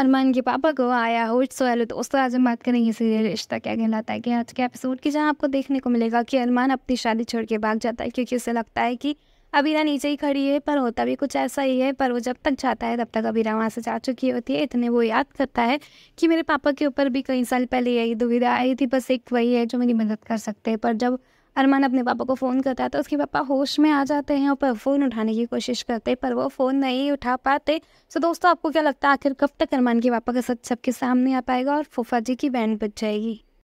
अरमान के पापा को आया हो सो हेलो दोस्तों आज हम बात करेंगे सीरियल रिश्ता, क्या कहलाता है कि आज के एपिसोड की, जहाँ आपको देखने को मिलेगा कि अरमान अपनी शादी छोड़ के भाग जाता है, क्योंकि उसे लगता है कि अबीरा नीचे ही खड़ी है, पर होता भी कुछ ऐसा ही है, पर वो जब तक जाता है, तब तक अबीरा वहाँ से जा चुकी होती है। इतने वो याद करता है कि मेरे पापा के ऊपर भी कई साल पहले यही दुविधा आई थी, बस एक वही है जो मेरी मदद कर सकते हैं, पर जब अरमान अपने पापा को फ़ोन करता है तो उसके पापा होश में आ जाते हैं और फ़ोन उठाने की कोशिश करते पर वो फ़ोन नहीं उठा पाते। सो दोस्तों, आपको क्या लगता है आखिर कब तक अरमान के पापा का सच सबके सामने आ पाएगा और फूफा जी की बैंड बच जाएगी?